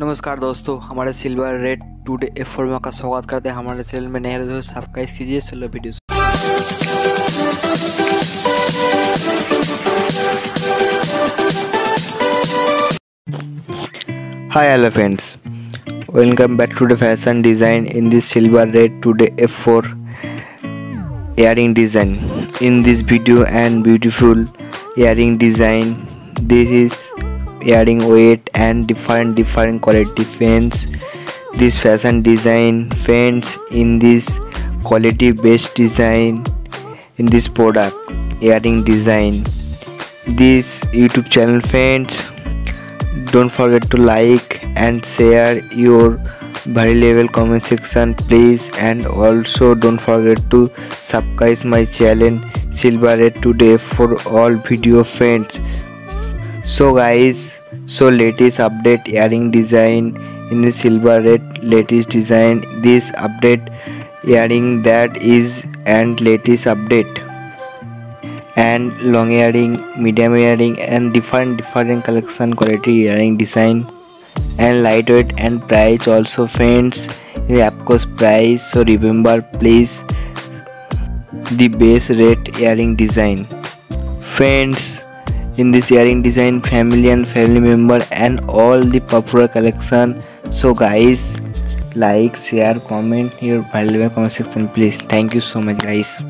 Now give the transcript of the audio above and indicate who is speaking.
Speaker 1: नमस्कार दोस्तों, हमारे silver red today F four का स्वागत करते हैं हमारे चैनल में नए दोस्तों सब्सक्राइब कीजिए solo video hi hello friends welcome back to the fashion design in this silver red today F four earring design in this video and beautiful earring design this is earring weight and different different quality fans this fashion design fans in this quality based design in this product. Earring design. This youtube channel fans don't forget to like and share your valuable comment section please. And also don't forget to subscribe my channel Silver Rate Today for all video friends so guys so latest update earring design in the silver red latest design. This update earring that is and latest update. And long earring medium earring and different different collection quality earring design. And lightweight and price also friends. The course price so remember please the base rate earring design. Friends in this earring design family and family member and all the popular collection. So guys like share comment your valuable comment section please. Thank you so much guys